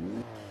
Mm-hmm.